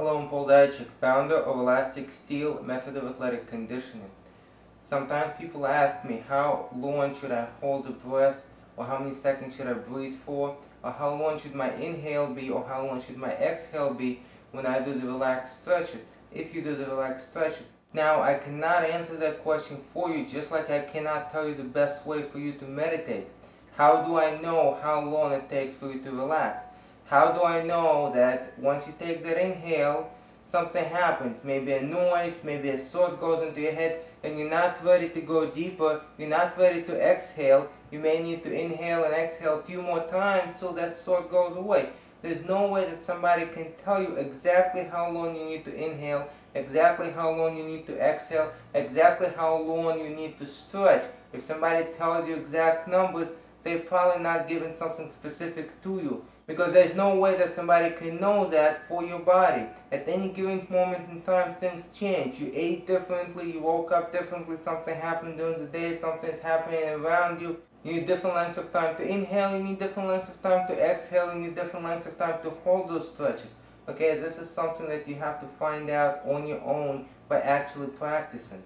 Hello, I'm Paul Zaichik, founder of Elastic Steel Method of Athletic Conditioning. Sometimes people ask me how long should I hold the breath, or how many seconds should I breathe for, or how long should my inhale be, or how long should my exhale be when I do the relaxed stretches, if you do the relaxed stretches. Now, I cannot answer that question for you, just like I cannot tell you the best way for you to meditate. How do I know how long it takes for you to relax? How do I know that once you take that inhale, something happens? Maybe a noise, maybe a thought goes into your head, and you're not ready to go deeper, you're not ready to exhale. You may need to inhale and exhale a few more times till that thought goes away. There's no way that somebody can tell you exactly how long you need to inhale, exactly how long you need to exhale, exactly how long you need to stretch. If somebody tells you exact numbers, they're probably not giving something specific to you because there's no way that somebody can know that for your body. At any given moment in time, things change. You ate differently, you woke up differently, something happened during the day, something's happening around you. You need different lengths of time to inhale, you need different lengths of time to exhale, you need different lengths of time to hold those stretches. Okay, this is something that you have to find out on your own by actually practicing.